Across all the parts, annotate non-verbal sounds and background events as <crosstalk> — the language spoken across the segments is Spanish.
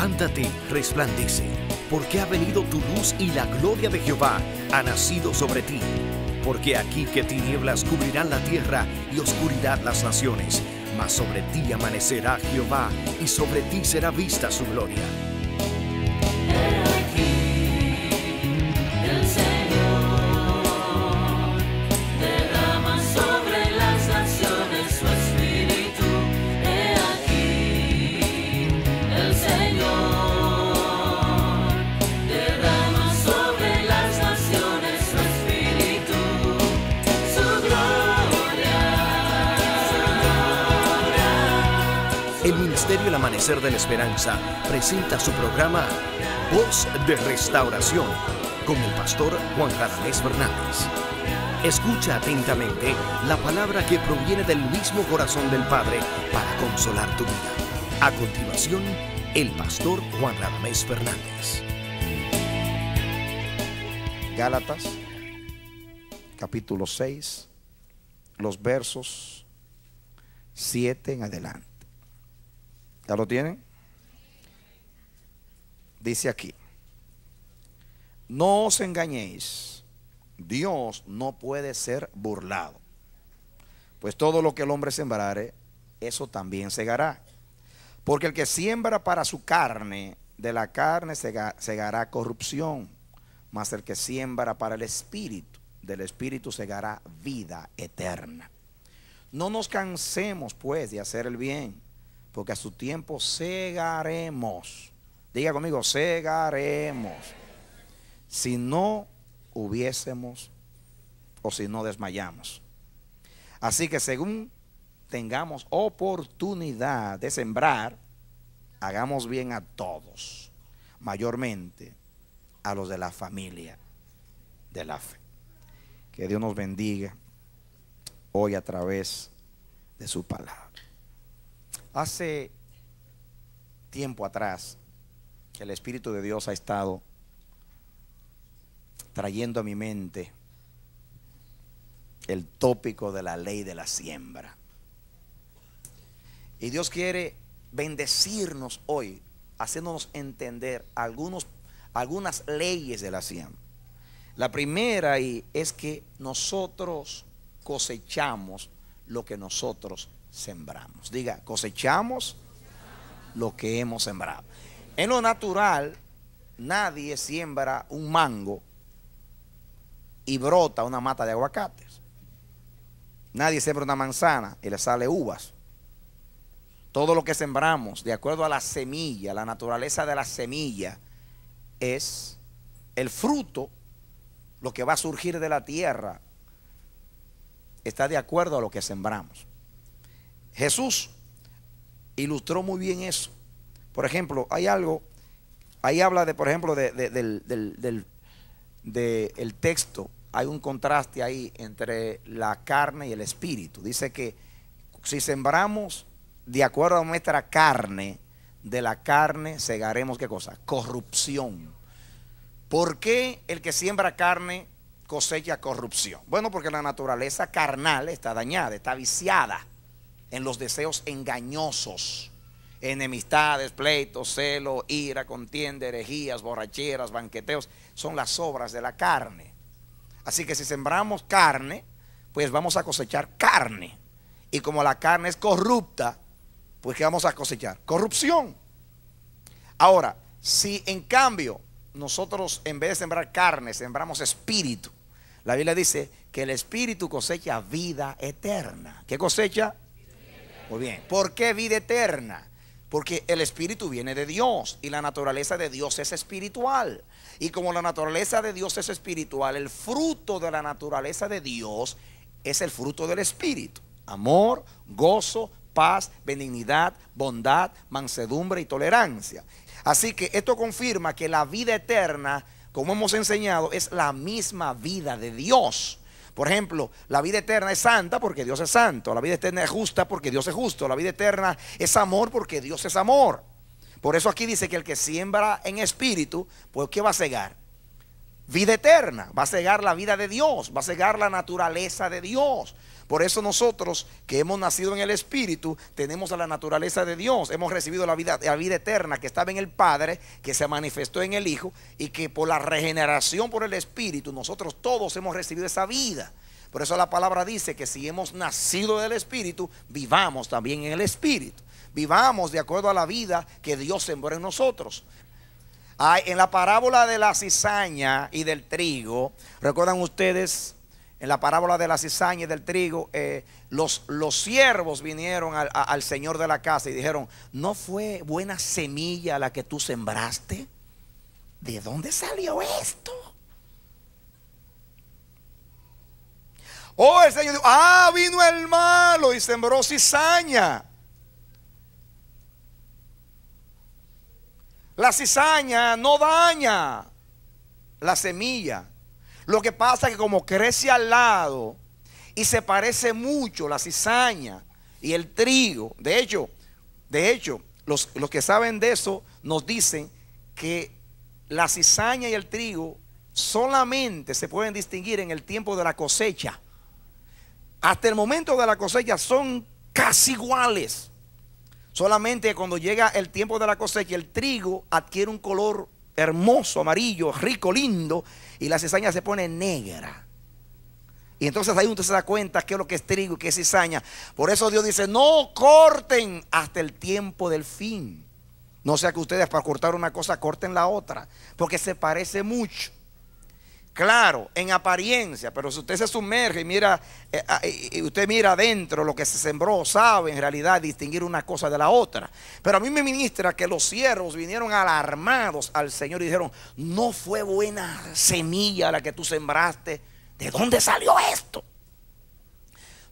Levántate, resplandece, porque ha venido tu luz y la gloria de Jehová ha nacido sobre ti. Porque aquí que tinieblas cubrirán la tierra y oscuridad las naciones, mas sobre ti amanecerá Jehová y sobre ti será vista su gloria. Ministerio El Amanecer de la Esperanza presenta su programa Voz de Restauración con el pastor Juan Radamés Fernández. Escucha atentamente la palabra que proviene del mismo corazón del Padre para consolar tu vida. A continuación, el pastor Juan Radamés Fernández. Gálatas, capítulo 6, los versos 7 en adelante. ¿Ya lo tienen? Dice aquí, no os engañéis, Dios no puede ser burlado, pues todo lo que el hombre sembrare, eso también segará. Porque el que siembra para su carne, de la carne sega- segará corrupción, mas el que siembra para el espíritu, del espíritu segará vida eterna. No nos cansemos pues de hacer el bien, porque a su tiempo segaremos. Diga conmigo, segaremos. Si no hubiésemos o si no desmayamos. Así que según tengamos oportunidad de sembrar, hagamos bien a todos, mayormente a los de la familia de la fe. Que Dios nos bendiga hoy a través de su palabra. Hace tiempo atrás que el Espíritu de Dios ha estado trayendo a mi mente el tópico de la ley de la siembra. Y Dios quiere bendecirnos hoy, haciéndonos entender algunos, algunas leyes de la siembra. La primera y es que nosotros cosechamos lo que nosotros sembramos. Diga, cosechamos lo que hemos sembrado. En lo natural, nadie siembra un mango y brota una mata de aguacates. Nadie siembra una manzana y le sale uvas. Todo lo que sembramos, de acuerdo a la semilla, la naturaleza de la semilla, es el fruto, lo que va a surgir de la tierra, está de acuerdo a lo que sembramos. Jesús ilustró muy bien eso. Por ejemplo, hay algo, ahí habla de, por ejemplo, de- de- del, del- del- de el texto, hay un contraste ahí entre la carne y el espíritu. Dice que si sembramos de acuerdo a nuestra carne, de la carne segaremos qué cosa? Corrupción. ¿Por qué el que siembra carne cosecha corrupción? Bueno, porque la naturaleza carnal está dañada, está viciada en los deseos engañosos, enemistades, pleitos, celo, ira, contienda, herejías, borracheras, banqueteos, son las obras de la carne. Así que si sembramos carne, pues vamos a cosechar carne. Y como la carne es corrupta, pues ¿qué vamos a cosechar? Corrupción. Ahora, si en cambio nosotros en vez de sembrar carne, sembramos espíritu, la Biblia dice que el espíritu cosecha vida eterna. ¿Qué cosecha? Muy bien. ¿Por qué vida eterna? Porque el espíritu viene de Dios y la naturaleza de Dios es espiritual. Y como la naturaleza de Dios es espiritual, el fruto de la naturaleza de Dios es el fruto del espíritu. Amor, gozo, paz, benignidad, bondad, mansedumbre y tolerancia. Así que esto confirma que la vida eterna, como hemos enseñado, es la misma vida de Dios. Por ejemplo, la vida eterna es santa porque Dios es santo. La vida eterna es justa porque Dios es justo. La vida eterna es amor porque Dios es amor. Por eso aquí dice que el que siembra en espíritu, pues ¿qué va a cegar? Vida eterna. Va a cegar la vida de Dios. Va a cegar la naturaleza de Dios. Por eso nosotros que hemos nacido en el Espíritu, tenemos a la naturaleza de Dios, hemos recibido la vida, la vida eterna que estaba en el Padre, que se manifestó en el Hijo, y que por la regeneración por el Espíritu, nosotros todos hemos recibido esa vida. Por eso la palabra dice que si hemos nacido del Espíritu, vivamos también en el Espíritu. Vivamos de acuerdo a la vida que Dios sembró en nosotros. Hay, en la parábola de la cizaña y del trigo, ¿recuerdan ustedes? En la parábola de la cizaña y del trigo, eh, los, los siervos vinieron al, al señor de la casa y dijeron, ¿no fue buena semilla la que tú sembraste? ¿De dónde salió esto? Oh, el Señor dijo, ah, vino el malo y sembró cizaña. La cizaña no daña la semilla. Lo que pasa es que como crece al lado y se parece mucho la cizaña y el trigo. De hecho, de hecho, los, los que saben de eso nos dicen que la cizaña y el trigo solamente se pueden distinguir en el tiempo de la cosecha. Hasta el momento de la cosecha son casi iguales. Solamente cuando llega el tiempo de la cosecha, el trigo adquiere un color hermoso, amarillo, rico, lindo, y la cizaña se pone negra. Y entonces ahí usted se da cuenta qué es lo que es trigo y qué es cizaña. Por eso Dios dice, no corten hasta el tiempo del fin. No sea que ustedes para cortar una cosa corten la otra, porque se parece mucho. Claro, en apariencia, pero si usted se sumerge y mira, eh, ah, usted mira adentro lo que se sembró, sabe en realidad distinguir una cosa de la otra. Pero a mí me ministra que los siervos vinieron alarmados al Señor y dijeron, no fue buena semilla la que tú sembraste. ¿De dónde salió esto?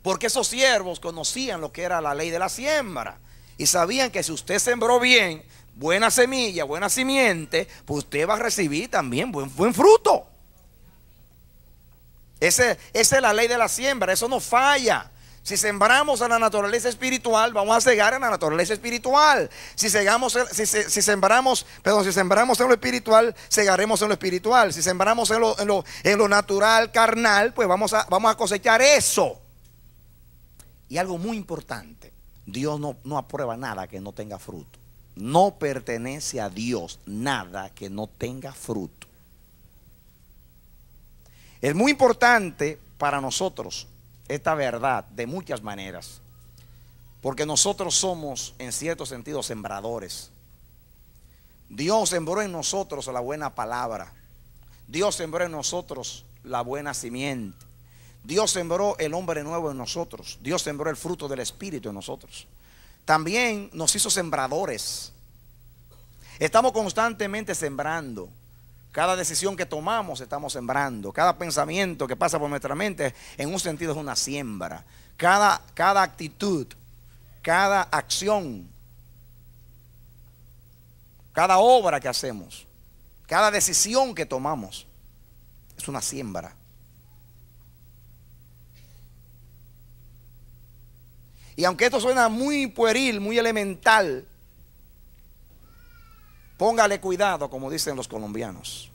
Porque esos siervos conocían lo que era la ley de la siembra y sabían que si usted sembró bien, buena semilla, buena simiente, pues usted va a recibir también buen fruto. Esa es la ley de la siembra, eso no falla. Si sembramos en la naturaleza espiritual, vamos a cegar en la naturaleza espiritual. Si, si, se- si sembramos, perdón, si sembramos en lo espiritual, segaremos en lo espiritual. Si sembramos en lo, natural, carnal, pues vamos a, vamos a cosechar eso. Y algo muy importante, Dios no aprueba nada que no tenga fruto. No pertenece a Dios nada que no tenga fruto. Es muy importante para nosotros esta verdad de muchas maneras, porque nosotros somos en cierto sentido sembradores. Dios sembró en nosotros la buena palabra. Dios sembró en nosotros la buena simiente. Dios sembró el hombre nuevo en nosotros. Dios sembró el fruto del Espíritu en nosotros. También nos hizo sembradores. Estamos constantemente sembrando. Cada decisión que tomamos estamos sembrando. Cada pensamiento que pasa por nuestra mente en un sentido es una siembra. Cada, cada actitud, cada acción, cada obra que hacemos, cada decisión que tomamos es una siembra. Y aunque esto suena muy pueril, muy elemental, póngale cuidado, como dicen los colombianos.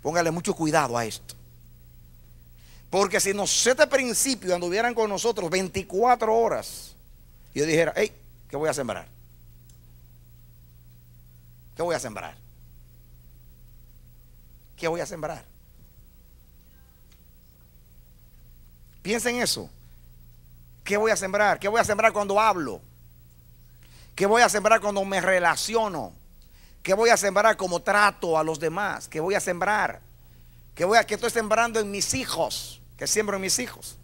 Póngale mucho cuidado a esto. Porque si nos este principio anduvieran con nosotros 24 horas, yo dijera, hey, ¿qué voy a sembrar? ¿Qué voy a sembrar? ¿Qué voy a sembrar? Piensa en eso. ¿Qué voy a sembrar? ¿Qué voy a sembrar cuando hablo? ¿Qué voy a sembrar cuando me relaciono? ¿Qué voy a sembrar como trato a los demás? ¿Qué voy a sembrar? ¿Qué, voy a, estoy sembrando en mis hijos? ¿Qué siembro en mis hijos?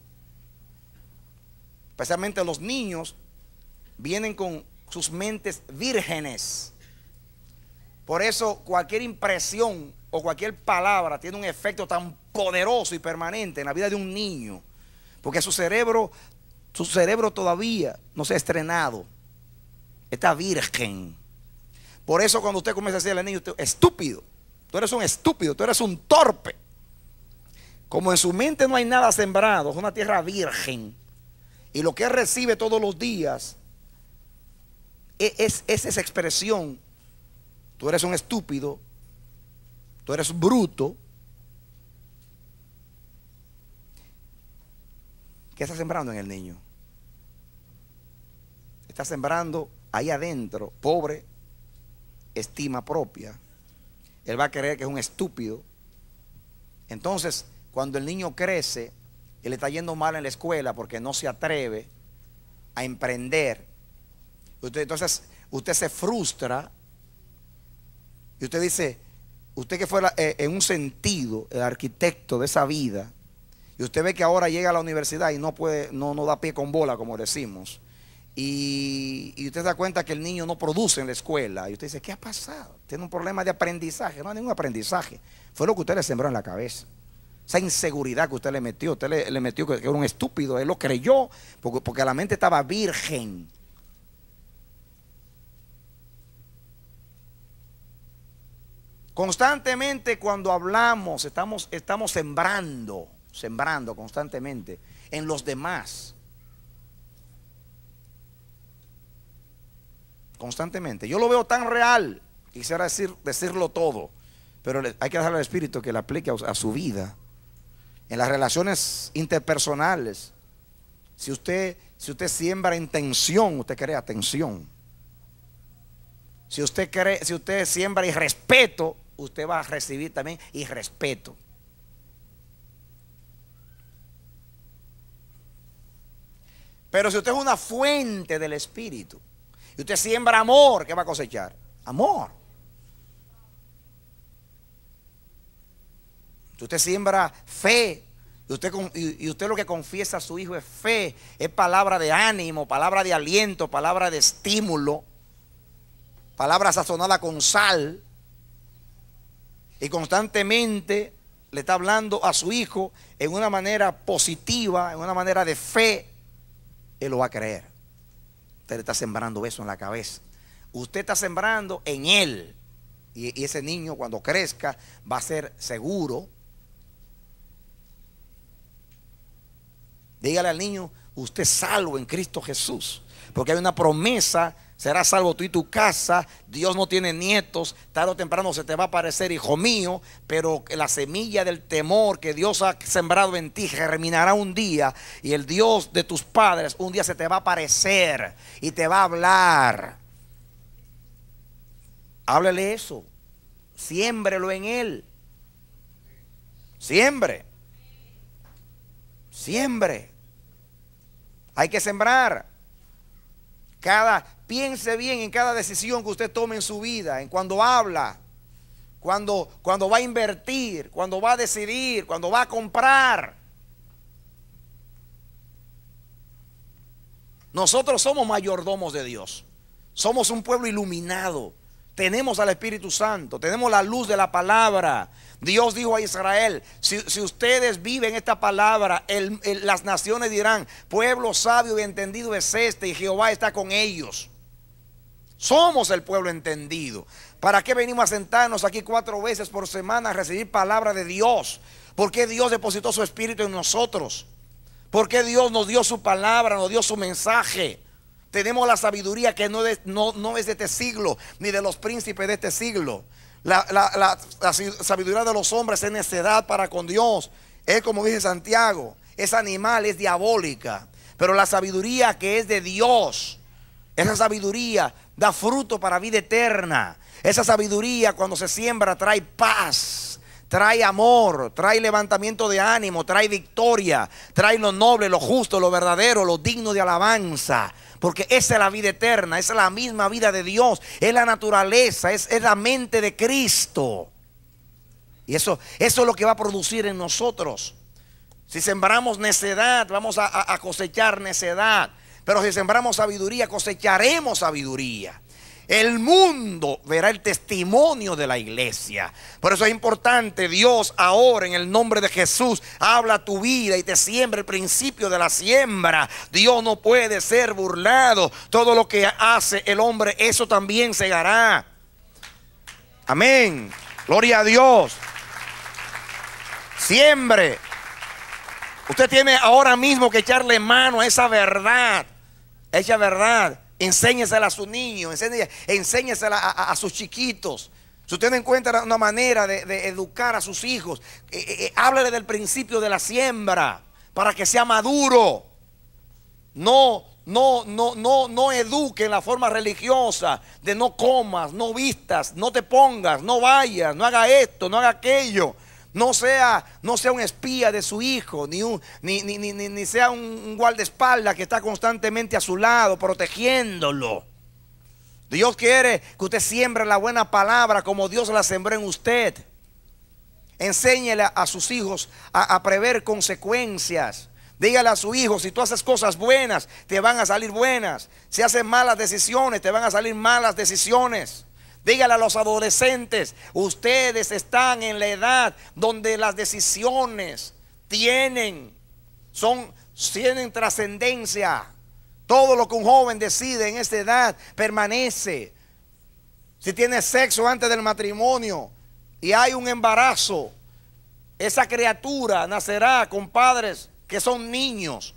Especialmente los niños vienen con sus mentes vírgenes. Por eso cualquier impresión o cualquier palabra tiene un efecto tan poderoso y permanente en la vida de un niño. Porque su cerebro, su cerebro todavía no se ha estrenado. Está virgen. Por eso cuando usted comienza a decirle al niño, estúpido, tú eres un estúpido, tú eres un torpe. Como en su mente no hay nada sembrado, es una tierra virgen. Y lo que recibe todos los días e- es, es esa expresión. Tú eres un estúpido, tú eres bruto, ¿Qué está sembrando en el niño? Está sembrando ahí adentro, pobre, estima propia. Él va a creer que es un estúpido. Entonces, cuando el niño crece le está yendo mal en la escuela porque no se atreve a emprender, entonces usted se frustra y usted dice, usted que fuera eh, en un sentido el arquitecto de esa vida, y usted ve que ahora llega a la universidad y no puede, no, no da pie con bola, como decimos. Y, usted se da cuenta que el niño no produce en la escuela. Y usted dice, ¿qué ha pasado? Tiene un problema de aprendizaje. No ningún aprendizaje. Fue lo que usted le sembró en la cabeza. Esa inseguridad que usted le metió. Usted le, metió que, que era un estúpido. Él lo creyó porque, porque la mente estaba virgen. Constantemente cuando hablamos estamos, estamos sembrando, sembrando constantemente en los demás. Constantemente. Yo lo veo tan real. Quisiera decir, decirlo todo. Pero hay que dejarle al Espíritu que le aplique a, su vida. En las relaciones interpersonales. Si usted, si usted siembra intención, usted crea tensión. Si usted cree, si usted siembra irrespeto, usted va a recibir también irrespeto. Pero si usted es una fuente del Espíritu y usted siembra amor, ¿qué va a cosechar? Amor. Usted siembra fe y usted, y usted lo que confiesa a su hijo es fe, es palabra de ánimo, palabra de aliento, palabra de estímulo, palabra sazonada con sal, y constantemente le está hablando a su hijo en una manera positiva, en una manera de fe, él lo va a creer. Usted está sembrando eso en la cabeza. Usted está sembrando en él. Y, y ese niño cuando crezca va a ser seguro. Dígale al niño, usted es salvo en Cristo Jesús. Porque hay una promesa, será salvo tú y tu casa. Dios no tiene nietos, tarde o temprano se te va a aparecer, hijo mío. Pero la semilla del temor que Dios ha sembrado en ti germinará un día. Y el Dios de tus padres un día se te va a aparecer y te va a hablar. Háblele eso. Siémbrelo en él. Siembre. Siembre. Hay que sembrar. Cada piense bien en cada decisión que usted tome en su vida, en cuando habla, cuando cuando va a invertir, cuando va a decidir, cuando va a comprar. Nosotros somos mayordomos de Dios. Somos un pueblo iluminado. Tenemos al Espíritu Santo, tenemos la luz de la palabra. Dios dijo a Israel, si, ustedes viven esta palabra, las naciones dirán, pueblo sabio y entendido es este y Jehová está con ellos. Somos el pueblo entendido. ¿Para qué venimos a sentarnos aquí cuatro veces por semana a recibir palabra de Dios? ¿Por qué Dios depositó su espíritu en nosotros? ¿Por qué Dios nos dio su palabra, nos dio su mensaje? Tenemos la sabiduría que no, es de este siglo, ni de los príncipes de este siglo. La sabiduría de los hombres es necedad para con Dios. Es como dice Santiago, es animal, es diabólica. Pero la sabiduría que es de Dios, esa sabiduría da fruto para vida eterna. Esa sabiduría cuando se siembra trae paz, trae amor, trae levantamiento de ánimo, trae victoria, trae lo noble, lo justo, lo verdadero, lo digno de alabanza. Porque esa es la vida eterna, esa es la misma vida de Dios, es la naturaleza, es, es la mente de Cristo. Y eso, eso es lo que va a producir en nosotros. Si sembramos necedad, vamos a, a- cosechar necedad. Pero si sembramos sabiduría, cosecharemos sabiduría. El mundo verá el testimonio de la iglesia. Por eso es importante, Dios ahora en el nombre de Jesús habla tu vida y te siembra el principio de la siembra. Dios no puede ser burlado. Todo lo que hace el hombre, eso también se hará. Amén. Gloria a Dios. Siembre. Usted tiene ahora mismo que echarle mano a esa verdad. Esa verdad. Enséñesela a su niño. enséñe- Enséñesela a, sus chiquitos. Si usted no encuentra una manera de, educar a sus hijos, eh, eh, eh, háblele del principio de la siembra para que sea maduro. no, no, no, no, no eduquen la forma religiosa de no comas, no vistas, no te pongas, no vayas, no haga esto, no haga aquello. No sea, no sea un espía de su hijo, ni, un, ni, ni, ni, ni- sea un, un guardaespaldas que está constantemente a su lado, protegiéndolo. Dios quiere que usted siembre la buena palabra como Dios la sembró en usted. Enséñele a sus hijos a, a prever consecuencias. Dígale a su hijo, si tú haces cosas buenas, te van a salir buenas. Si haces malas decisiones, te van a salir malas decisiones. Dígale a los adolescentes, ustedes están en la edad donde las decisiones tienen, son, tienen trascendencia. Todo lo que un joven decide en esta edad permanece. Si tiene sexo antes del matrimonio y hay un embarazo, esa criatura nacerá con padres que son niños.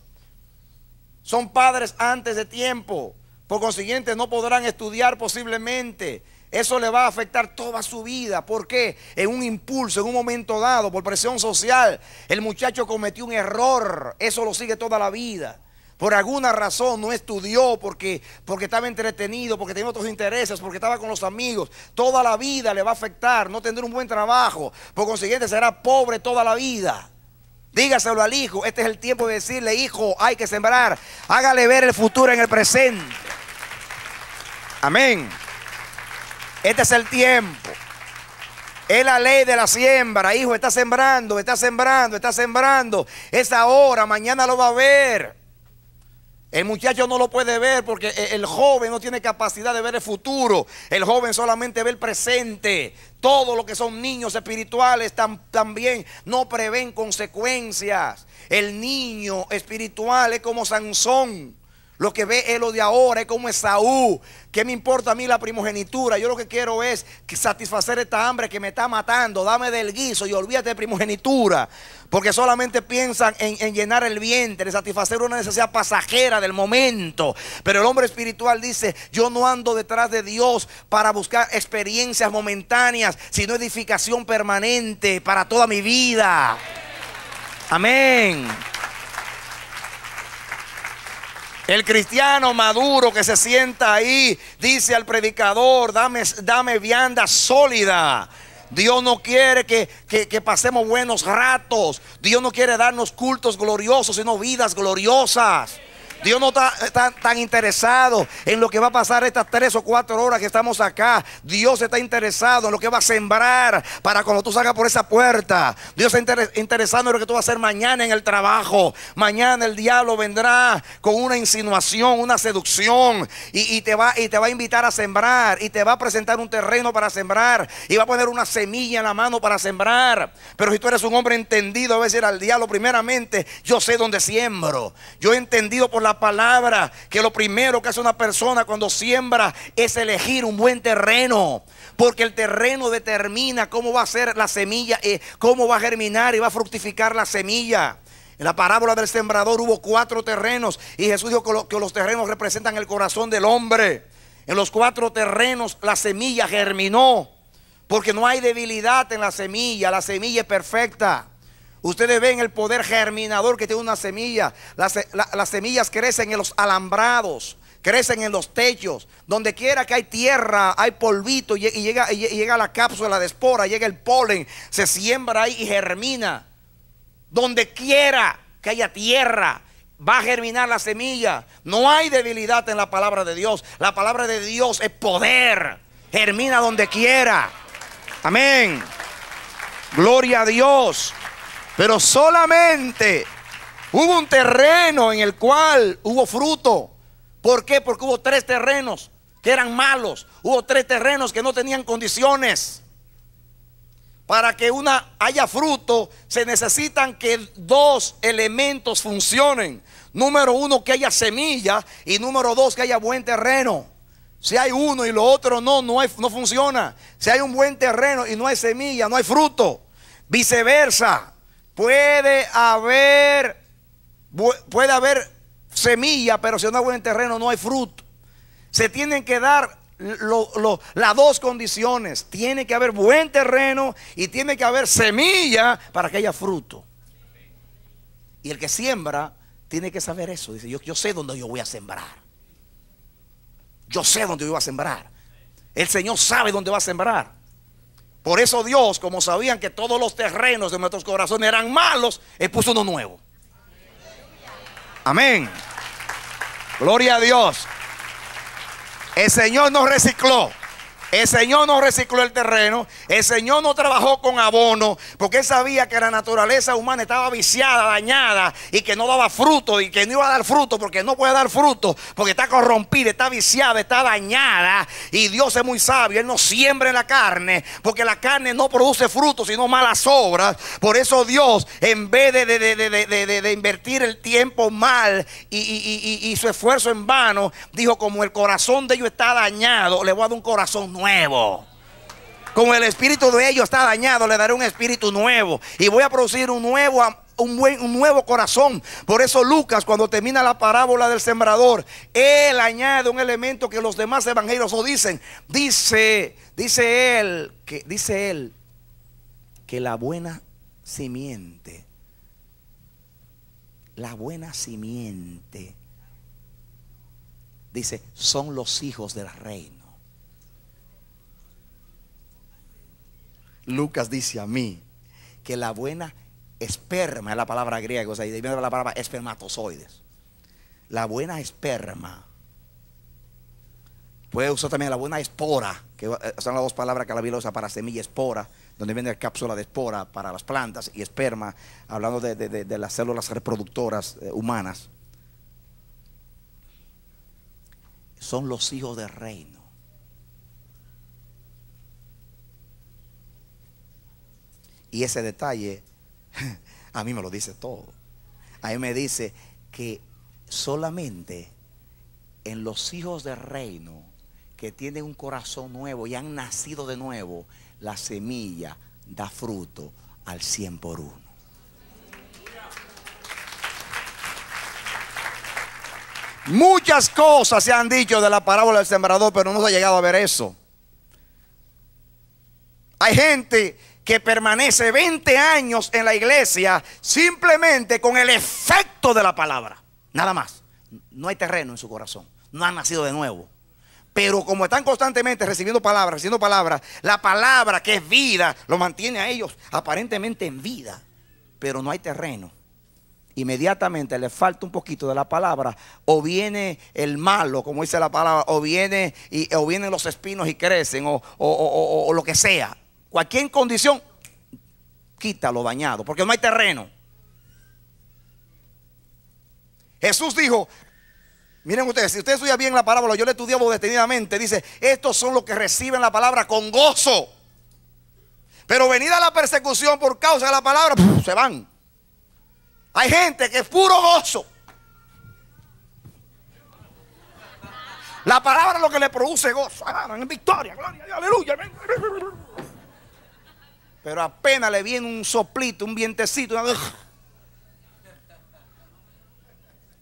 Son padres antes de tiempo. Por consiguiente, no podrán estudiar posiblemente. Eso le va a afectar toda su vida. ¿Por qué? En un impulso, en un momento dado, por presión social, el muchacho cometió un error. Eso lo sigue toda la vida. Por alguna razón no estudió porque, porque estaba entretenido, porque tenía otros intereses, porque estaba con los amigos. Toda la vida le va a afectar, no tendrá un buen trabajo. Por consiguiente será pobre toda la vida. Dígaselo al hijo, este es el tiempo de decirle, hijo, hay que sembrar. Hágale ver el futuro en el presente. Amén. Este es el tiempo. Es la ley de la siembra, hijo, está sembrando, está sembrando, está sembrando. Es ahora, mañana lo va a ver. El muchacho no lo puede ver porque e- el joven no tiene capacidad de ver el futuro. El joven solamente ve el presente. Todo lo que son niños espirituales tam- también no prevén consecuencias. El niño espiritual es como Sansón. Lo que ve es lo de ahora, es como Esaú. ¿Qué me importa a mí la primogenitura? Yo lo que quiero es satisfacer esta hambre que me está matando. Dame del guiso y olvídate de primogenitura. Porque solamente piensan en, en llenar el vientre, satisfacer una necesidad pasajera del momento. Pero el hombre espiritual dice, yo no ando detrás de Dios para buscar experiencias momentáneas, sino edificación permanente para toda mi vida. Amén. El cristiano maduro que se sienta ahí dice al predicador, dame, dame vianda sólida. Dios no quiere que, que- que pasemos buenos ratos. Dios no quiere darnos cultos gloriosos, sino vidas gloriosas. Dios no está, tan interesado en lo que va a pasar estas tres o cuatro horas que estamos acá. Dios está interesado en lo que va a sembrar para cuando tú salgas por esa puerta. Dios está inter- interesado en lo que tú vas a hacer mañana en el trabajo. Mañana el diablo vendrá con una insinuación, una seducción y, te va, y te va a invitar a sembrar y te va a presentar un terreno para sembrar y va a poner una semilla en la mano para sembrar. Pero si tú eres un hombre entendido, debes decir al diablo primeramente, yo sé dónde siembro. Yo he entendido por la palabra que lo primero que hace una persona cuando siembra es elegir un buen terreno. Porque el terreno determina cómo va a ser la semilla, eh, cómo va a germinar y va a fructificar la semilla. En la parábola del sembrador hubo cuatro terrenos y Jesús dijo que que los terrenos representan el corazón del hombre. En los cuatro terrenos la semilla germinó. Porque no hay debilidad en la semilla, la semilla es perfecta. Ustedes ven el poder germinador que tiene una semilla. Las, la- las semillas crecen en los alambrados, crecen en los techos. Donde quiera que hay tierra, hay polvito y, y llega, y llega la cápsula de espora, llega el polen, se siembra ahí y germina. Donde quiera que haya tierra, va a germinar la semilla. No hay debilidad en la palabra de Dios. La palabra de Dios es poder. Germina donde quiera. Amén. Gloria a Dios. Pero solamente hubo un terreno en el cual hubo fruto. ¿Por qué? Porque hubo tres terrenos que eran malos. Hubo tres terrenos que no tenían condiciones. Para que una haya fruto, se necesitan que dos elementos funcionen. Número uno, que haya semilla. Y número dos, que haya buen terreno. Si hay uno y lo otro no, no, no funciona. Si hay un buen terreno y no hay semilla, no hay fruto. Viceversa, puede haber, puede haber semilla, pero si no hay buen terreno, no hay fruto. Se tienen que dar las dos condiciones. Tiene que haber buen terreno y tiene que haber semilla para que haya fruto. Y el que siembra tiene que saber eso. Dice, yo, yo sé dónde yo voy a sembrar. Yo sé dónde yo voy a sembrar. El Señor sabe dónde va a sembrar. Por eso Dios, como sabían que todos los terrenos de nuestros corazones eran malos, Él puso uno nuevo. Amén. Gloria a Dios. El Señor nos recicló. El Señor no recicló el terreno. El Señor no trabajó con abono. Porque Él sabía que la naturaleza humana estaba viciada, dañada. Y que no daba fruto. Y que no iba a dar fruto. Porque no puede dar fruto. Porque está corrompida, está viciada, está dañada. Y Dios es muy sabio. Él no siembra en la carne. Porque la carne no produce fruto, sino malas obras. Por eso Dios, en vez de, de- de- de- invertir el tiempo mal y, y- y- y su esfuerzo en vano, dijo: Como el corazón de ellos está dañado, le voy a dar un corazón nuevo. Como el espíritu de ellos está dañado, le daré un espíritu nuevo. Y voy a producir un nuevo, un, buen, un nuevo corazón. Por eso Lucas, cuando termina la parábola del sembrador, él añade un elemento que los demás evangelios no dicen. Dice, dice él, que dice él, que la buena simiente, la buena simiente, dice, son los hijos del reino. Lucas dice a mí que la buena esperma es la palabra griega, o sea, y de la palabra espermatozoides. La buena esperma puede usar también la buena espora, que eh, son las dos palabras que la Biblia para semilla espora, donde viene la cápsula de espora para las plantas y esperma, hablando de- de las células reproductoras eh, humanas. Son los hijos del reino. Y ese detalle <laughs> a mí me lo dice todo. A mí me dice que solamente en los hijos del reino que tienen un corazón nuevo y han nacido de nuevo, la semilla da fruto al 100 por uno. Muchas cosas se han dicho de la parábola del sembrador, pero no se ha llegado a ver eso. Hay gente que permanece 20 años en la iglesia simplemente con el efecto de la palabra. Nada más. No hay terreno en su corazón. No han nacido de nuevo. Pero como están constantemente recibiendo palabras, recibiendo palabras, la palabra que es vida lo mantiene a ellos aparentemente en vida. Pero no hay terreno. Inmediatamente le falta un poquito de la palabra, o viene el malo, como dice la palabra, o viene o vienen los espinos y crecen, o- o- o lo que sea. Cualquier condición, quita lo dañado, porque no hay terreno. Jesús dijo, miren ustedes, si ustedes estudian bien la parábola, yo le estudiamos detenidamente, dice, estos son los que reciben la palabra con gozo. Pero venida la persecución por causa de la palabra, se van. Hay gente que es puro gozo. La palabra es lo que le produce gozo. Ah, en victoria, gloria, aleluya. Pero apenas le viene un soplito, un vientecito.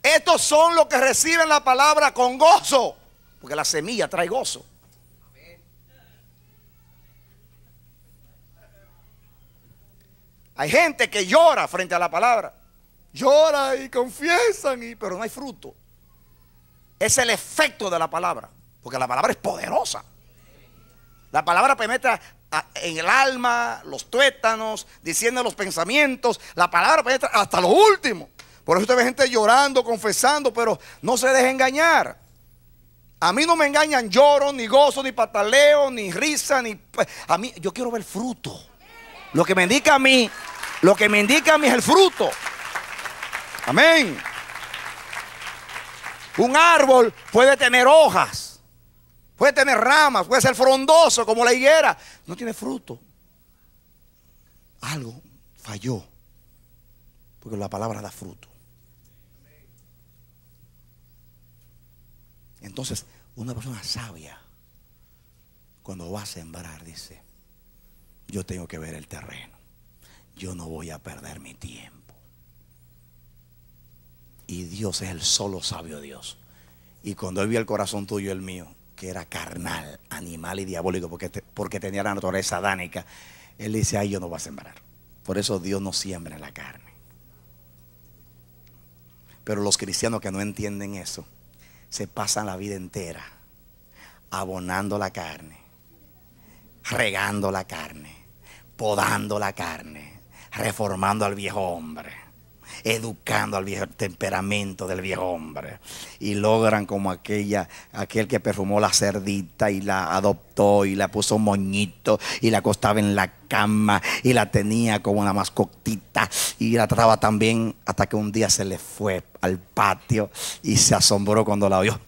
Estos son los que reciben la palabra con gozo. Porque la semilla trae gozo. Hay gente que llora frente a la palabra. Llora y confiesan, y, pero no hay fruto. Es el efecto de la palabra. Porque la palabra es poderosa. La palabra penetra en el alma, los tuétanos, diciendo los pensamientos. La palabra hasta lo último. Por eso usted ve gente llorando, confesando, pero no se deje engañar. A mí no me engañan lloro, ni gozo, ni pataleo, ni risa, ni... A mí, yo quiero ver fruto. Lo que me indica a mí, lo que me indica a mí es el fruto. Amén. Un árbol puede tener hojas, puede tener ramas, puede ser frondoso como la higuera. No tiene fruto. Algo falló. Porque la palabra da fruto. Entonces, una persona sabia, cuando va a sembrar, dice, yo tengo que ver el terreno. Yo no voy a perder mi tiempo. Y Dios es el solo sabio Dios. Y cuando él vio el corazón tuyo y el mío, que era carnal, animal y diabólico, porque, porque tenía la naturaleza adánica, él dice, ay, yo no voy a sembrar. Por eso Dios no siembra la carne. Pero los cristianos que no entienden eso, se pasan la vida entera abonando la carne, regando la carne, podando la carne, reformando al viejo hombre, educando al viejo temperamento del viejo hombre. Y logran como aquella, aquel que perfumó la cerdita y la adoptó y la puso moñito y la acostaba en la cama y la tenía como una mascotita y la trataba también hasta que un día se le fue al patio y se asombró cuando la oyó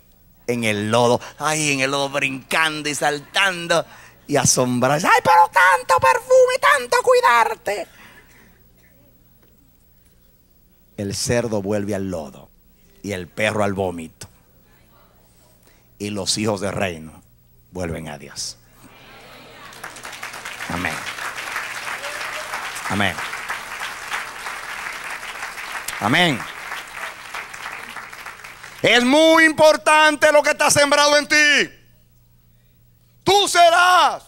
en el lodo, ahí en el lodo brincando y saltando y asombrarse. Ay, pero tanto perfume, tanto cuidarte. El cerdo vuelve al lodo y el perro al vómito. Y los hijos del reino vuelven a Dios. Amén. Amén. Amén. Es muy importante lo que está sembrado en ti. Tú serás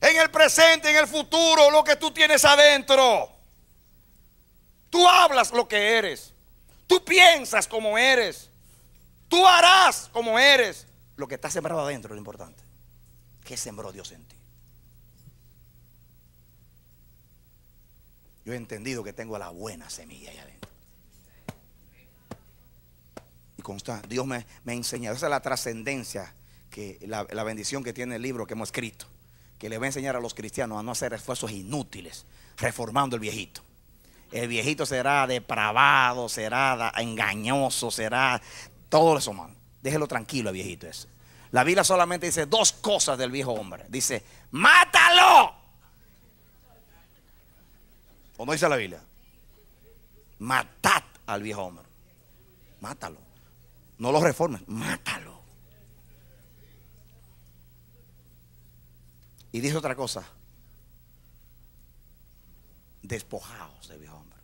en el presente, en el futuro, lo que tú tienes adentro. Tú hablas lo que eres. Tú piensas como eres. Tú harás como eres. Lo que está sembrado adentro es lo importante. ¿Qué sembró Dios en ti? Yo he entendido que tengo la buena semilla allá adentro. Y consta, Dios me, me ha enseñado. Esa es la trascendencia, la, la bendición que tiene el libro que hemos escrito. Que le va a enseñar a los cristianos a no hacer esfuerzos inútiles, reformando el viejito. El viejito será depravado, será engañoso, será todo eso, man. Déjelo tranquilo, el viejito ese. La Biblia solamente dice dos cosas del viejo hombre. Dice, mátalo. ¿O no dice la Biblia? Matad al viejo hombre. Mátalo. No lo reformes, mátalo. Y dice otra cosa. Despojaos del viejo hombre.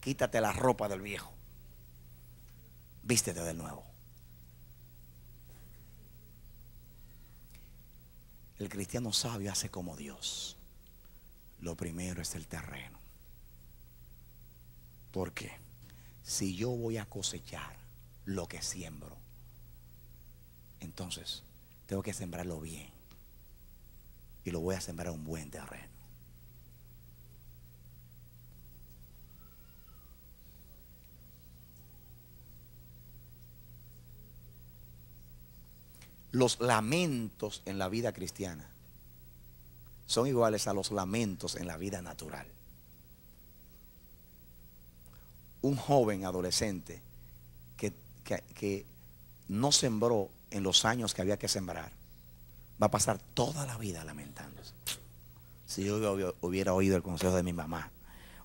Quítate la ropa del viejo. Vístete del nuevo. El cristiano sabio hace como Dios. Lo primero es el terreno. ¿Por qué? Si yo voy a cosechar lo que siembro, entonces tengo que sembrarlo bien. Y lo voy a sembrar en un buen terreno. Los lamentos en la vida cristiana son iguales a los lamentos en la vida natural. Un joven adolescente que, que- no sembró en los años que había que sembrar, va a pasar toda la vida lamentándose. Si yo hubiera- hubiera oído el consejo de mi mamá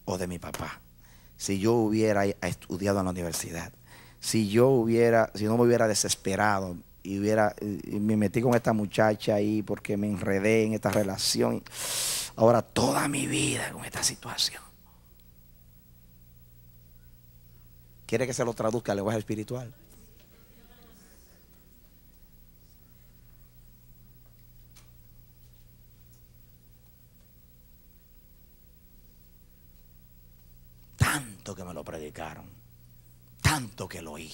o de mi papá, si yo hubiera estudiado en la universidad, si yo hubiera, si no me hubiera desesperado y hubiera, me metí con esta muchacha ahí porque me enredé en esta relación, ahora toda mi vida con esta situación. ¿Quiere que se lo traduzca al lenguaje espiritual? Tanto que me lo predicaron, tanto que lo oí.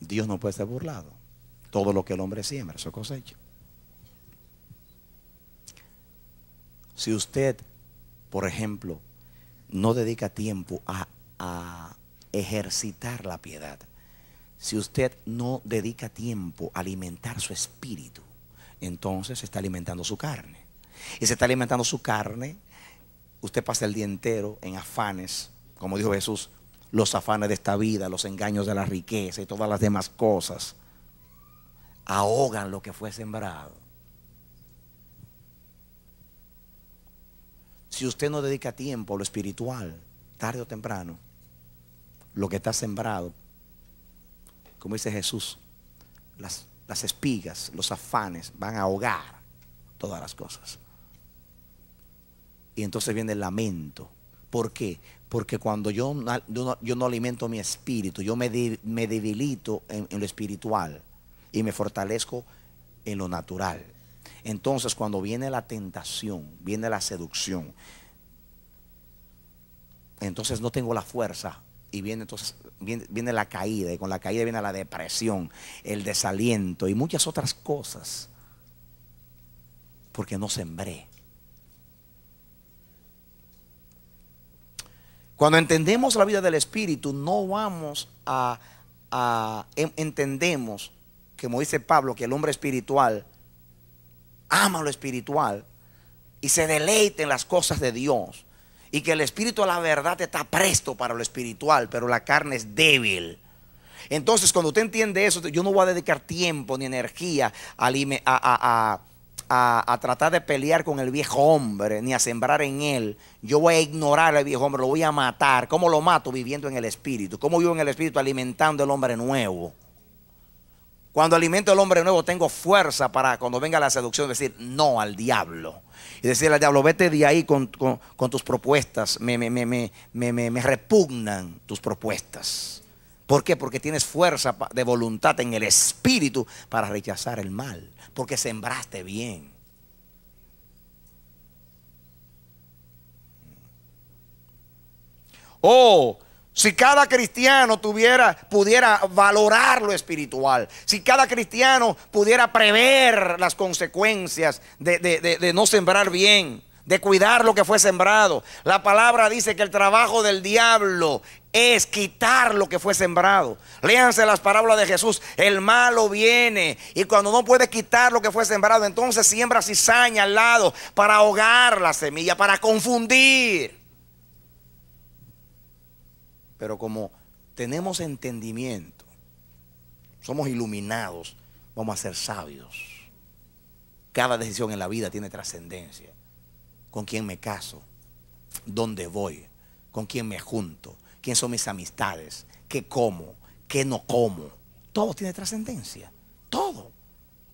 Dios no puede ser burlado. Todo lo que el hombre siembra, eso cosecha. Si usted, por ejemplo, no dedica tiempo a, a ejercitar la piedad, si usted no dedica tiempo a alimentar su espíritu, entonces se está alimentando su carne. Y se está alimentando su carne, usted pasa el día entero en afanes, como dijo Jesús, los afanes de esta vida, los engaños de la riqueza y todas las demás cosas, ahogan lo que fue sembrado. Si usted no dedica tiempo a lo espiritual, tarde o temprano, lo que está sembrado, como dice Jesús, las, las espigas, los afanes van a ahogar todas las cosas. Y entonces viene el lamento. ¿Por qué? Porque cuando yo, no, yo no alimento mi espíritu, yo me, me debilito en, en lo espiritual y me fortalezco en lo natural. Entonces cuando viene la tentación, viene la seducción, entonces no tengo la fuerza y viene entonces viene, viene la caída y con la caída viene la depresión, el desaliento y muchas otras cosas porque no sembré. Cuando entendemos la vida del Espíritu, no vamos a, a- en- entendemos, como dice Pablo, que el hombre espiritual ama lo espiritual y se deleite en las cosas de Dios. Y que el espíritu a la verdad está presto para lo espiritual, pero la carne es débil. Entonces, cuando usted entiende eso, yo no voy a dedicar tiempo ni energía a- a- a- a- tratar de pelear con el viejo hombre, ni a sembrar en él. Yo voy a ignorar al viejo hombre, lo voy a matar. ¿Cómo lo mato? Viviendo en el espíritu. ¿Cómo vivo en el espíritu? Alimentando el hombre nuevo. Cuando alimento al hombre nuevo, tengo fuerza para cuando venga la seducción decir no al diablo. Y decirle al diablo, vete de ahí con, con- tus propuestas. Me- me- me- me repugnan tus propuestas. ¿Por qué? Porque tienes fuerza de voluntad en el espíritu para rechazar el mal. Porque sembraste bien. Oh, si cada cristiano tuviera, pudiera valorar lo espiritual, si cada cristiano pudiera prever las consecuencias de no sembrar bien, de cuidar lo que fue sembrado. La palabra dice que el trabajo del diablo es quitar lo que fue sembrado. Léanse las parábolas de Jesús. El malo viene y cuando no puede quitar lo que fue sembrado, entonces siembra cizaña al lado para ahogar la semilla, para confundir. Pero como tenemos entendimiento, somos iluminados, vamos a ser sabios. Cada decisión en la vida tiene trascendencia. ¿Con quién me caso? ¿Dónde voy? ¿Con quién me junto? ¿Quién son mis amistades? ¿Qué como? ¿Qué no como? Todo tiene trascendencia. Todo.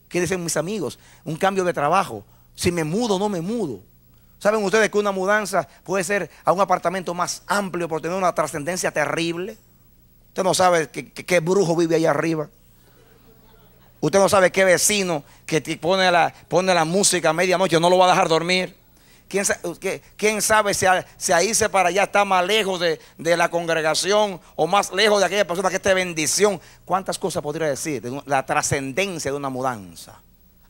¿Qué dicen mis amigos? Un cambio de trabajo. Si me mudo o no me mudo. ¿Saben ustedes que una mudanza puede ser a un apartamento más amplio por tener una trascendencia terrible? Usted no sabe qué, brujo vive ahí arriba. Usted no sabe qué vecino que pone la, pone la música a medianoche no lo va a dejar dormir. ¿Quién, sabe si a, si a irse para allá está más lejos de, de la congregación o más lejos de aquella persona que esté bendición? ¿Cuántas cosas podría decir? de la trascendencia de una mudanza.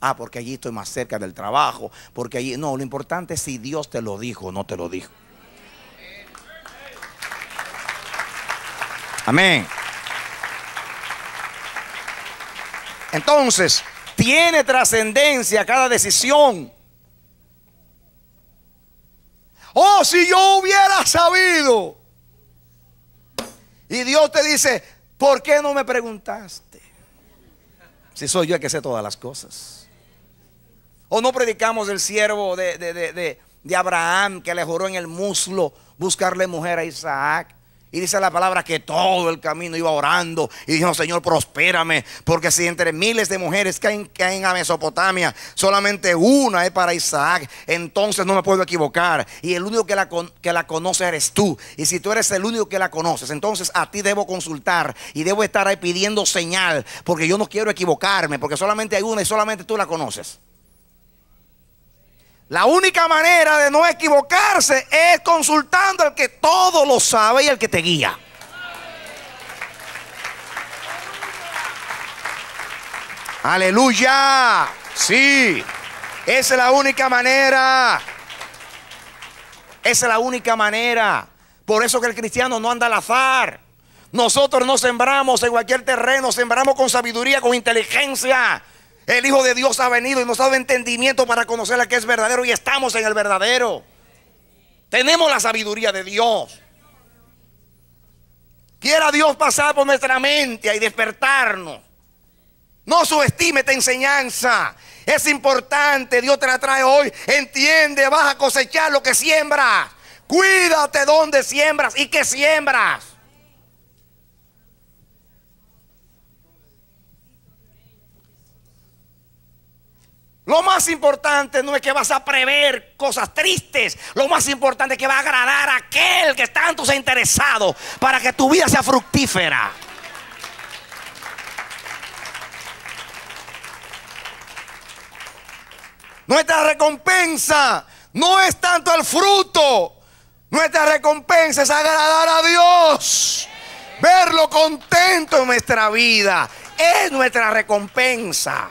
Ah, porque allí estoy más cerca del trabajo. Porque allí. No, lo importante es si Dios te lo dijo o no te lo dijo. Amén. Entonces, tiene trascendencia cada decisión. Oh, si yo hubiera sabido. Y Dios te dice, ¿por qué no me preguntaste? Si soy yo el que sé todas las cosas. O no predicamos el siervo de, de- de- de- de Abraham que le juró en el muslo buscarle mujer a Isaac. Y dice la palabra que todo el camino iba orando y dijo, Señor, prospérame, porque si entre miles de mujeres caen, caen a Mesopotamia, solamente una es para Isaac, entonces no me puedo equivocar. Y el único que la, que la conoce eres tú. Y si tú eres el único que la conoces, entonces a ti debo consultar y debo estar ahí pidiendo señal, porque yo no quiero equivocarme, porque solamente hay una y solamente tú la conoces. La única manera de no equivocarse es consultando al que todo lo sabe y al que te guía. Aleluya. Sí. Esa es la única manera. Esa es la única manera. Por eso que el cristiano no anda al azar. Nosotros no sembramos en cualquier terreno, sembramos con sabiduría, con inteligencia. El Hijo de Dios ha venido y nos ha dado entendimiento para conocer la que es verdadero y estamos en el verdadero. Tenemos la sabiduría de Dios. Quiera Dios pasar por nuestra mente y despertarnos. No subestime esta enseñanza. Es importante. Dios te la trae hoy. Entiende, vas a cosechar lo que siembras. Cuídate donde siembras y que siembras. Lo más importante no es que vas a prever cosas tristes. Lo más importante es que va a agradar a aquel que tanto se ha interesado para que tu vida sea fructífera. Nuestra recompensa no es tanto el fruto. Nuestra recompensa es agradar a Dios. Verlo contento en nuestra vida. Es nuestra recompensa.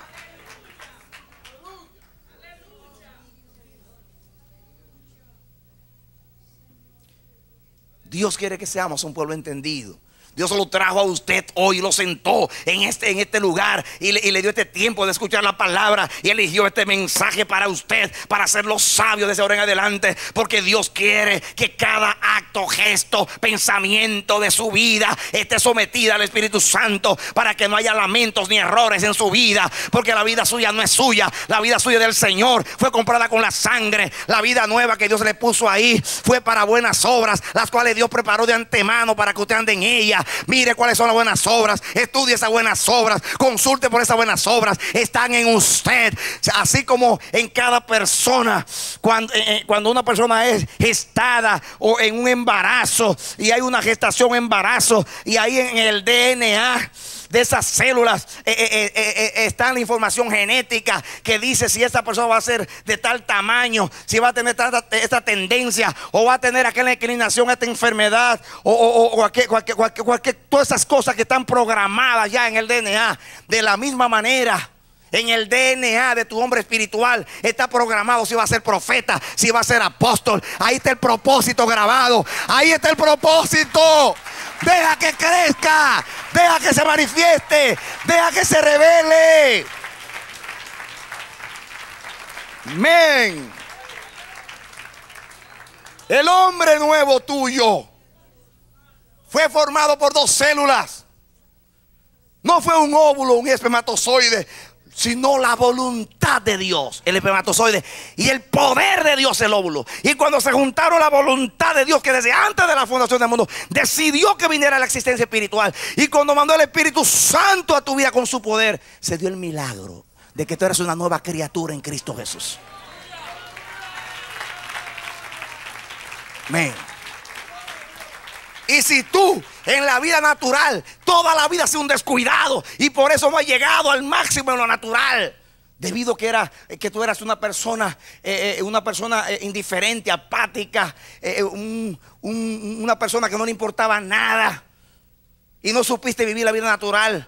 Dios quiere que seamos un pueblo entendido. Dios lo trajo a usted hoy, lo sentó en este, este lugar y le, dio este tiempo de escuchar la palabra y eligió este mensaje para usted, para hacerlo sabio desde ahora en adelante, porque Dios quiere que cada acto, gesto, pensamiento de su vida esté sometida al Espíritu Santo para que no haya lamentos ni errores en su vida, porque la vida suya no es suya, la vida suya del Señor, fue comprada con la sangre, la vida nueva que Dios le puso ahí fue para buenas obras, las cuales Dios preparó de antemano para que usted ande en ella. Mire cuáles son las buenas obras. Estudie esas buenas obras. Consulte por esas buenas obras. Están en usted. Así como en cada persona. Cuando, eh, eh, cuando una persona es gestada o en un embarazo. Y hay una gestación embarazo. Y ahí en el DNA de esas células eh, eh, eh, está la información genética que dice si esa persona va a ser de tal tamaño, si va a tener tanta- esta tendencia o va a tener aquella inclinación esta enfermedad o, o- o- aquel- cualquier, cualquier- cualquier- todas esas cosas que están programadas ya en el DNA. De la misma manera. En el DNA de tu hombre espiritual está programado si va a ser profeta, si va a ser apóstol. Ahí está el propósito grabado. Ahí está el propósito. Deja que crezca. Deja que se manifieste. Deja que se revele. Amén. El hombre nuevo tuyo fue formado por dos células. No fue un óvulo, un espermatozoide, sino la voluntad de Dios, el espermatozoide, y el poder de Dios, el óvulo. Y cuando se juntaron la voluntad de Dios, que desde antes de la fundación del mundo decidió que viniera la existencia espiritual, y cuando mandó el Espíritu Santo a tu vida con su poder, se dio el milagro de que tú eres una nueva criatura en Cristo Jesús. Amén. Y si tú en la vida natural toda la vida has sido un descuidado y por eso no has llegado al máximo en lo natural, debido que era eh, que tú eras una persona eh, eh, una persona indiferente, apática, un- un- una persona que no le importaba nada y no supiste vivir la vida natural.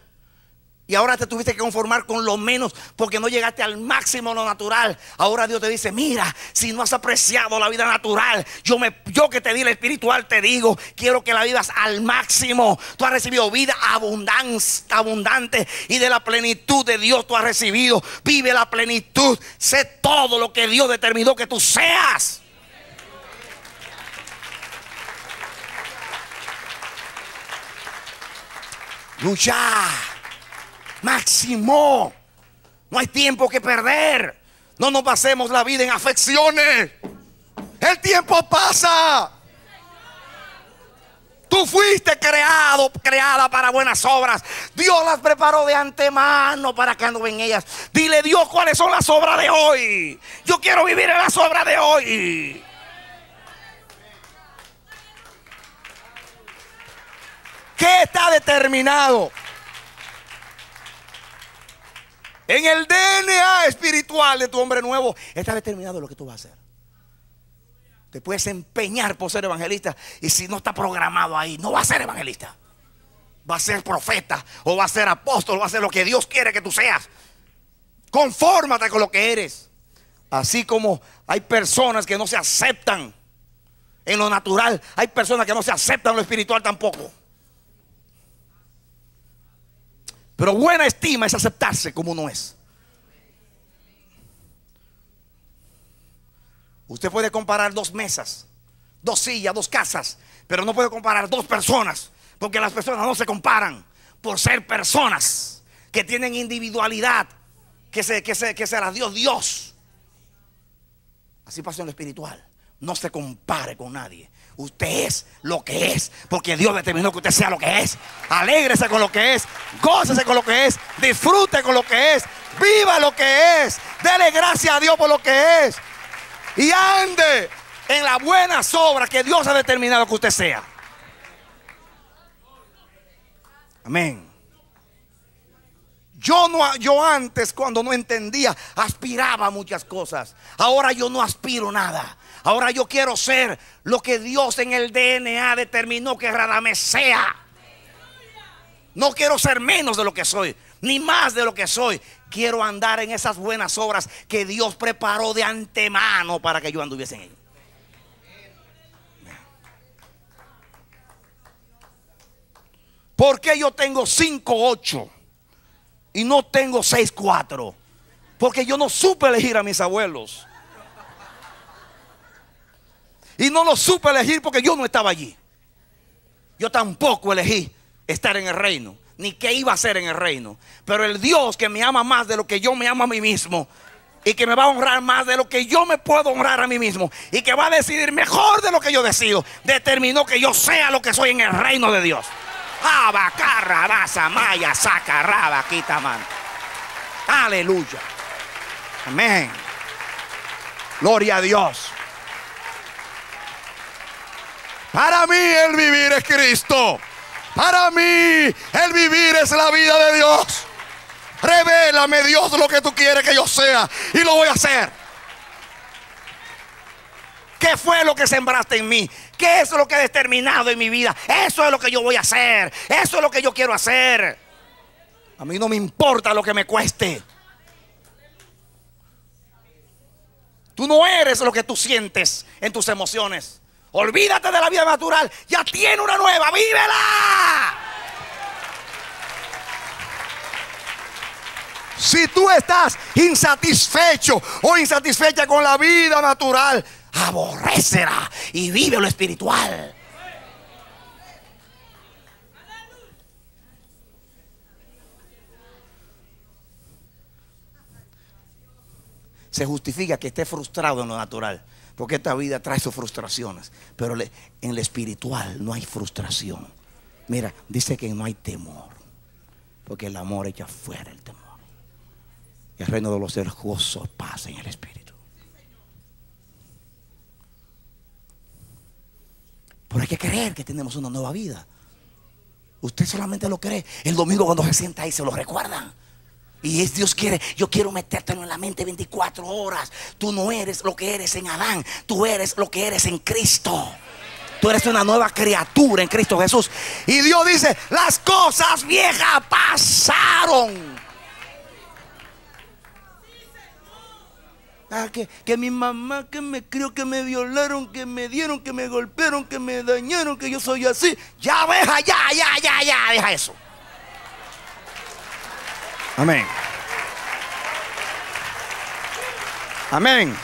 Y ahora te tuviste que conformar con lo menos porque no llegaste al máximo lo natural. Ahora Dios te dice, mira, si no has apreciado la vida natural, yo, me, yo que te di la espiritual te digo, quiero que la vivas al máximo. Tú has recibido vida abundante y de la plenitud de Dios tú has recibido. Vive la plenitud. Sé todo lo que Dios determinó que tú seas. Luchar. Máximo. No hay tiempo que perder. No nos pasemos la vida en afecciones. El tiempo pasa. Tú fuiste creado, creada para buenas obras. Dios las preparó de antemano para que anduve en ellas. Dile Dios cuáles son las obras de hoy. Yo quiero vivir en las obras de hoy. ¿Qué está determinado? En el DNA espiritual de tu hombre nuevo está determinado lo que tú vas a hacer. Te puedes empeñar por ser evangelista y si no está programado ahí, no va a ser evangelista. Va a ser profeta o va a ser apóstol, va a ser lo que Dios quiere que tú seas. Confórmate con lo que eres. Así como hay personas que no se aceptan en lo natural, hay personas que no se aceptan en lo espiritual tampoco. Pero buena estima es aceptarse como uno es. Usted puede comparar dos mesas, dos sillas, dos casas, pero no puede comparar dos personas, porque las personas no se comparan por ser personas que tienen individualidad, que se, que se, que se Dios. Así pasa en lo espiritual. No se compare con nadie. Usted es lo que es, porque Dios determinó que usted sea lo que es. Alégrese con lo que es, gócese con lo que es, disfrute con lo que es, viva lo que es, dele gracias a Dios por lo que es. Y ande en las buenas obras que Dios ha determinado que usted sea. Amén. Yo, no, yo antes, cuando no entendía, aspiraba a muchas cosas. Ahora yo no aspiro nada. Ahora yo quiero ser lo que Dios en el DNA determinó que Radamés sea. No quiero ser menos de lo que soy, ni más de lo que soy. Quiero andar en esas buenas obras que Dios preparó de antemano para que yo anduviese en ellas. ¿Por qué yo tengo 5'8 y no tengo 6'4? Porque yo no supe elegir a mis abuelos. Y no lo supe elegir porque yo no estaba allí. Yo tampoco elegí estar en el reino, ni qué iba a hacer en el reino. Pero el Dios que me ama más de lo que yo me amo a mí mismo, y que me va a honrar más de lo que yo me puedo honrar a mí mismo, y que va a decidir mejor de lo que yo decido, determinó que yo sea lo que soy en el reino de Dios. Aleluya. Amén. Gloria a Dios. Para mí el vivir es Cristo. Para mí el vivir es la vida de Dios. Revélame Dios lo que tú quieres que yo sea y lo voy a hacer. ¿Qué fue lo que sembraste en mí? ¿Qué es lo que he determinado en mi vida? Eso es lo que yo voy a hacer. Eso es lo que yo quiero hacer. A mí no me importa lo que me cueste. Tú no eres lo que tú sientes en tus emociones. Olvídate de la vida natural. Ya tiene una nueva. ¡Vívela! Si tú estás insatisfecho o insatisfecha con la vida natural, aborrécela y vive lo espiritual. Se justifica que esté frustrado en lo natural, porque esta vida trae sus frustraciones, pero en lo espiritual no hay frustración. Mira, dice que no hay temor, porque el amor echa fuera el temor. El reino de los cielos gozo, paz en el espíritu. Pero hay que creer que tenemos una nueva vida. Usted solamente lo cree. El domingo cuando se sienta ahí se lo recuerdan. Y es Dios quiere, yo quiero metértelo en la mente 24 horas. Tú no eres lo que eres en Adán, tú eres lo que eres en Cristo. Tú eres una nueva criatura en Cristo Jesús. Y Dios dice, las cosas viejas pasaron. Ah, que, que mi mamá que me crió, que me violaron, que me dieron, que me golpearon, que me dañaron, que yo soy así. Ya deja, ya, ya, ya, ya, deja eso. Amén. Amén.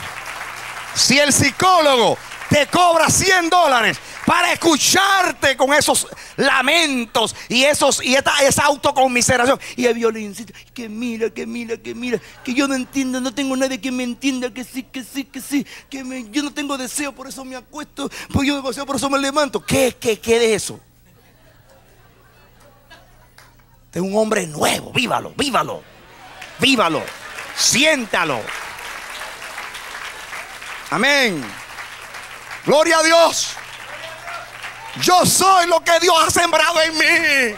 Si el psicólogo te cobra 100 dólares para escucharte con esos lamentos y esos y esta, esa autoconmiseración y el violincito, que mira, que mira, que mira, que yo no entiendo, no tengo nadie que me entienda, que sí, que sí, que sí, que yo no tengo deseo, por eso me acuesto, pues yo deseo, por eso me levanto. ¿Qué, qué, qué de eso? Este es un hombre nuevo, vívalo, vívalo, vívalo, siéntalo. Amén. Gloria a Dios. Yo soy lo que Dios ha sembrado en mí.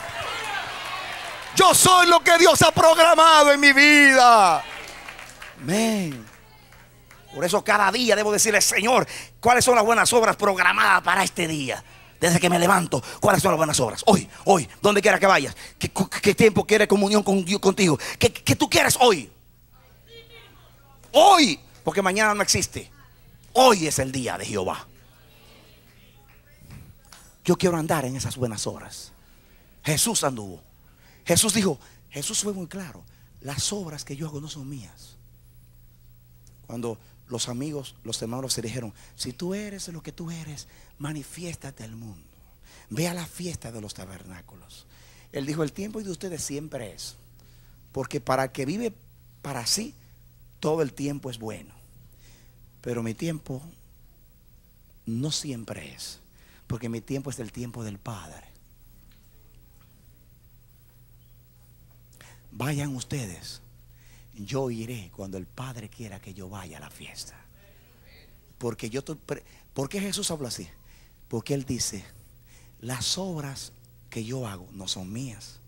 Yo soy lo que Dios ha programado en mi vida. Amén. Por eso cada día debo decirle, Señor, ¿cuáles son las buenas obras programadas para este día? Desde que me levanto, ¿cuáles son las buenas obras? Hoy, hoy, donde quiera que vayas. ¿Qué, tiempo quiere comunión contigo? ¿Qué, qué tú quieres hoy? Hoy, porque mañana no existe. Hoy es el día de Jehová. Yo quiero andar en esas buenas obras. Jesús anduvo. Jesús dijo, Jesús fue muy claro, las obras que yo hago no son mías. Cuando los amigos, los hermanos se dijeron, si tú eres lo que tú eres, manifiéstate al mundo. Ve a la fiesta de los tabernáculos. Él dijo, el tiempo de ustedes siempre es. Porque para el que vive para sí, todo el tiempo es bueno. Pero mi tiempo no siempre es. Porque mi tiempo es el tiempo del Padre. Vayan ustedes. Yo iré cuando el Padre quiera que yo vaya a la fiesta. Porque yo ¿Por qué Jesús habla así? Porque Él dice, las obras que yo hago no son mías.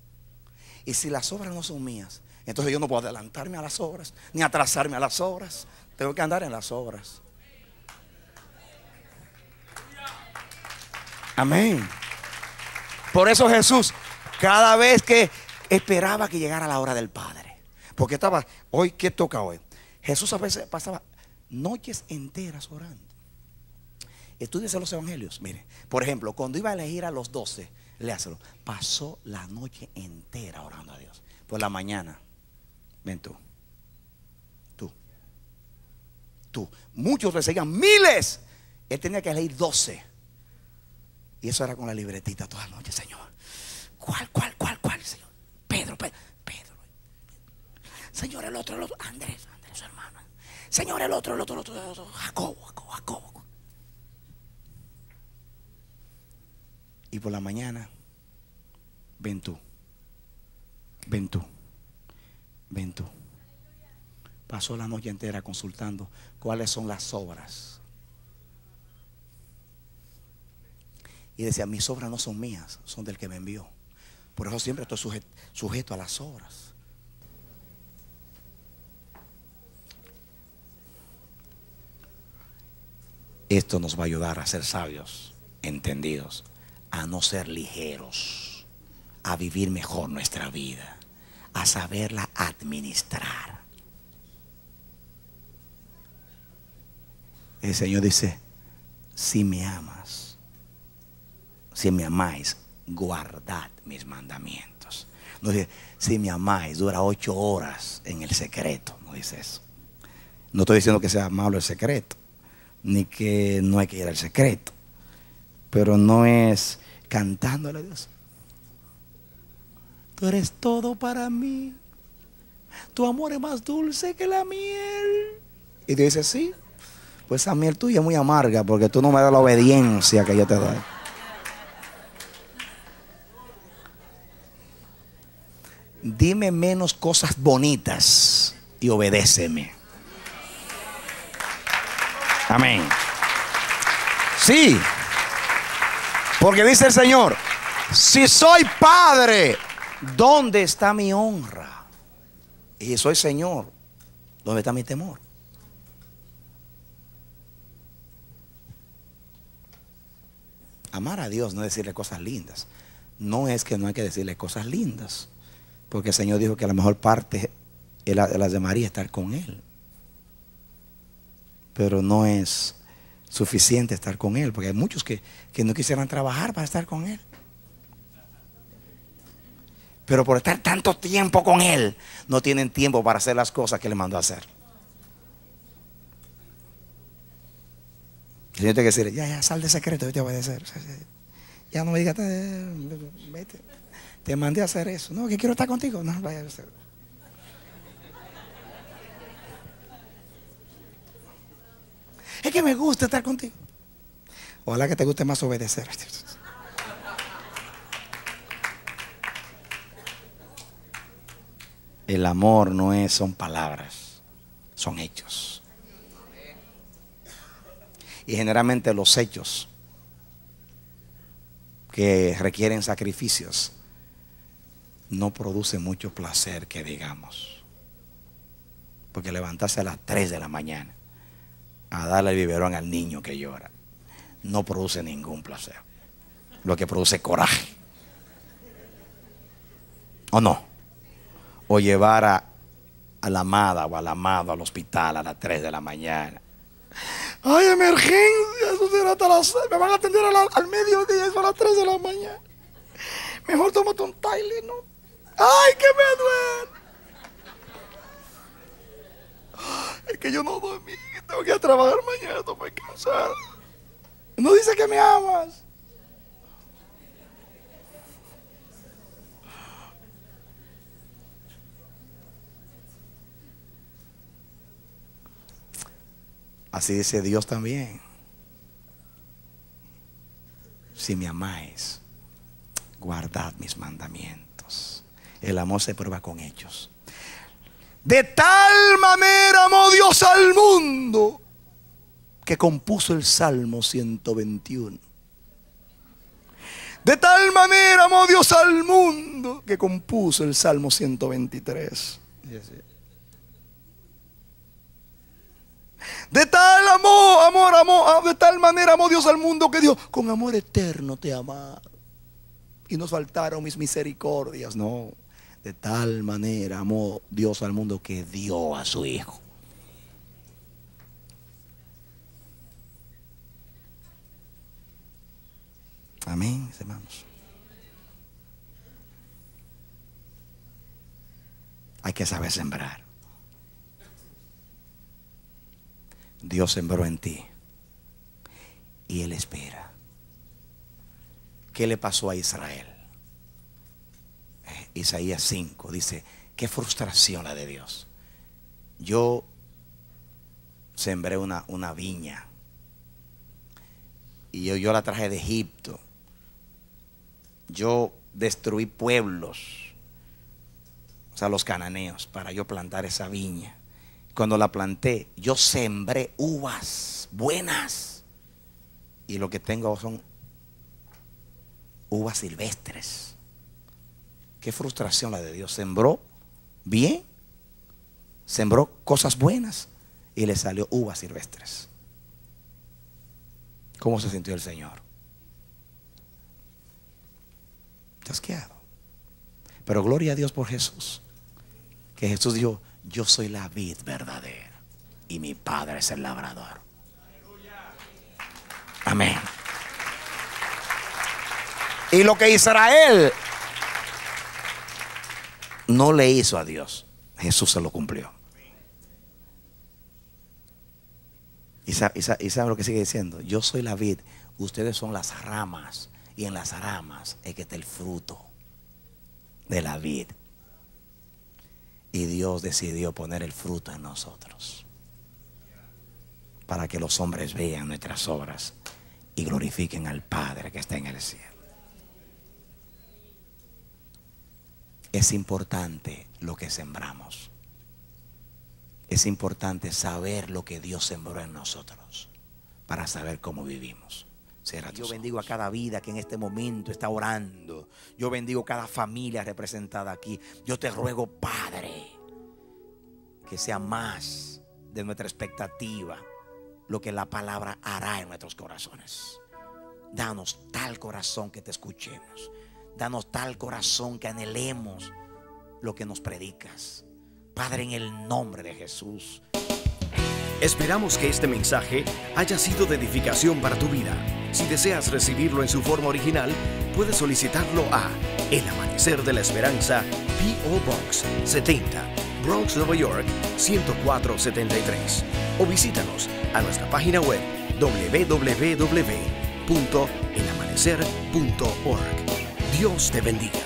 Y si las obras no son mías, Entonces yo no puedo adelantarme a las obras, ni atrasarme a las obras. Tengo que andar en las obras. Amén. Por eso Jesús, cada vez que esperaba que llegara la hora del Padre, porque estaba, hoy, ¿qué toca hoy? Jesús a veces pasaba noches enteras orando. Estudiese los evangelios. Mire, por ejemplo, cuando iba a elegir a los doce, léaselo. Pasó la noche entera orando a Dios. Por la mañana, ven tú. Tú. Tú. Muchos le seguían, miles. Él tenía que elegir doce. Y eso era con la libretita toda la noche, Señor. ¿Cuál, cuál, cuál, cuál, Señor? Pedro, Pedro, Pedro. Señor, el otro, el otro. Andrés, Andrés, su hermano. Señor, el otro, el otro, el otro, el otro. Jacobo, Jacobo, Jacobo. Y por la mañana, ven tú. Ven tú. Ven tú. Pasó la noche entera consultando cuáles son las obras. Y decía, mis obras no son mías, son del que me envió. Por eso siempre estoy sujet- sujeto a las obras. Esto nos va a ayudar a ser sabios, entendidos, a no ser ligeros, a vivir mejor nuestra vida, a saberla administrar. El Señor dice, si me amas, si me amáis, guardad mis mandamientos. No dice, si me amáis, dura ocho horas en el secreto. No dice eso. No estoy diciendo que sea malo el secreto, ni que no hay que ir al secreto. Pero no es cantándole a Dios. Tú eres todo para mí. Tu amor es más dulce que la miel. Y Dios dice, sí. Pues esa miel tuya es muy amarga porque tú no me das la obediencia que yo te doy. Dime menos cosas bonitas y obedéceme. Amén. Sí. Porque dice el Señor, si soy padre, ¿dónde está mi honra? Y soy Señor, ¿dónde está mi temor? Amar a Dios no es decirle cosas lindas. No es que no hay que decirle cosas lindas. Porque el Señor dijo que la mejor parte de la- de María es estar con Él. Pero no es suficiente estar con Él. Porque hay muchos que, que no quisieran trabajar para estar con Él. Pero por estar tanto tiempo con Él, no tienen tiempo para hacer las cosas que le mandó a hacer. El Señor tiene que decirle, ya, ya, sal de secreto, yo te voy a obedecer. Ya no me digas, "Eh, vete. Te mandé a hacer eso. No, que quiero estar contigo. No, vaya a hacer. Que me gusta estar contigo. Ojalá que te guste más obedecer. El amor no es, son palabras, son hechos. Y generalmente los hechos que requieren sacrificios no producen mucho placer que digamos. Porque levantarse a las 3 de la mañana a darle el biberón al niño que llora no produce ningún placer. Lo que produce coraje. ¿O no? O llevar a, a la amada o al amado al hospital a las 3 de la mañana. Ay, emergencia, eso será hasta las seis. Me van a atender a la- al mediodía, eso a las 3 de la mañana. Mejor tómate un Tylenol. Ay, que me duele. Es que yo no dormí, tengo que ir a trabajar mañana, estoy muy cansado. No dice que me amas. Así dice Dios también. Si me amáis, guardad mis mandamientos. El amor se prueba con hechos. De tal manera amó Dios al mundo que compuso el Salmo 121. De tal manera amó Dios al mundo que compuso el Salmo 123. De tal amor, amor, amor, ah, de tal manera amó Dios al mundo que Dios con amor eterno te ama. Y nos faltaron mis misericordias, no. De tal manera amó Dios al mundo que dio a su Hijo. Amén, hermanos. Hay que saber sembrar. Dios sembró en ti y Él espera. ¿Qué le pasó a Israel? Isaías 5 dice, qué frustración la de Dios. Yo sembré una, una viña y yo, yo la traje de Egipto. Yo destruí pueblos, o sea, los cananeos, para yo plantar esa viña. Cuando la planté, yo sembré uvas buenas. Y lo que tengo son uvas silvestres. Qué frustración la de Dios. Sembró bien, sembró cosas buenas y le salió uvas silvestres. ¿Cómo se sintió el Señor? Chasqueado. Pero gloria a Dios por Jesús. Que Jesús dijo, yo soy la vid verdadera y mi Padre es el labrador. Amén. Y lo que Israel no le hizo a Dios, Jesús se lo cumplió. ¿Y sabe, lo que sigue diciendo? Yo soy la vid, ustedes son las ramas. Y en las ramas es que está el fruto de la vid. Y Dios decidió poner el fruto en nosotros. Para que los hombres vean nuestras obras y glorifiquen al Padre que está en el cielo. Es importante lo que sembramos. Es importante saber lo que Dios sembró en nosotros para saber cómo vivimos. Yo bendigo a cada vida que en este momento está orando. Yo bendigo cada familia representada aquí. Yo te ruego, Padre, que sea más de nuestra expectativa lo que la palabra hará en nuestros corazones. Danos tal corazón que te escuchemos. Danos tal corazón que anhelemos lo que nos predicas. Padre, en el nombre de Jesús. Esperamos que este mensaje haya sido de edificación para tu vida. Si deseas recibirlo en su forma original, puedes solicitarlo a El Amanecer de la Esperanza, P.O. Box 70, Bronx, Nueva York 10473. O visítanos a nuestra página web www.elamanecer.org. Dios te bendiga.